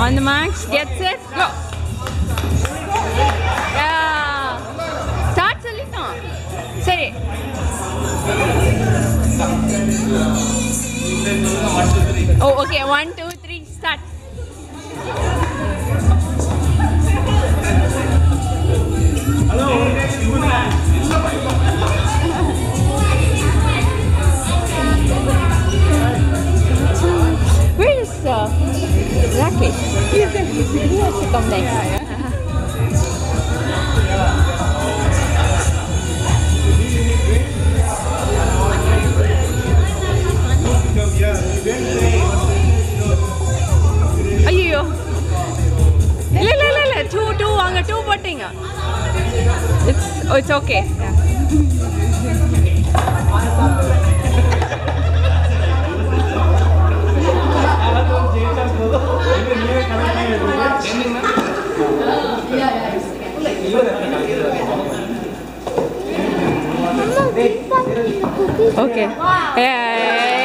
On the mark. get set, go. Yeah. Start Solitton. Sorry. Oh, okay. One, two, three, start. Hello. Where is uh, the racket? He has to come next. ஐயோ இல்ல இல்ல இல்ல இல்ல two two அங்க two போட்டீங்க it's it's okay Oke. Okay. Hey.